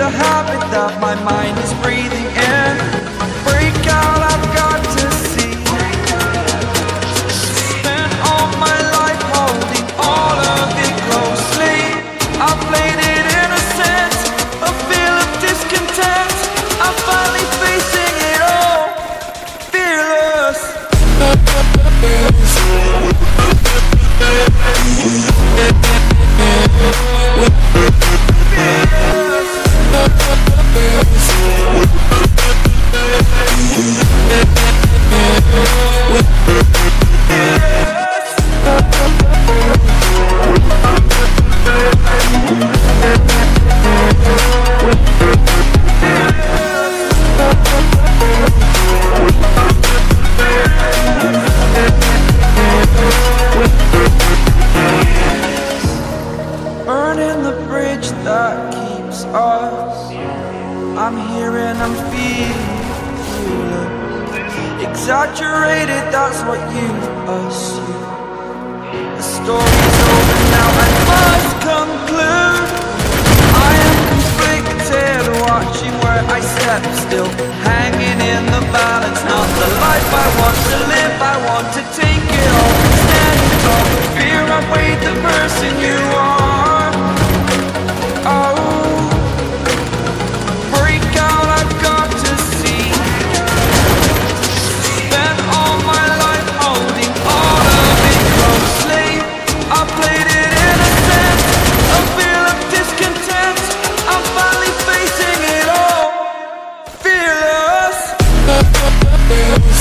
The habit that my mind is breathing I'm here and I'm feeling you Exaggerated, that's what you assume. The story's over now, I must conclude. I am conflicted, watching where I step still, hanging in the balance. Yeah.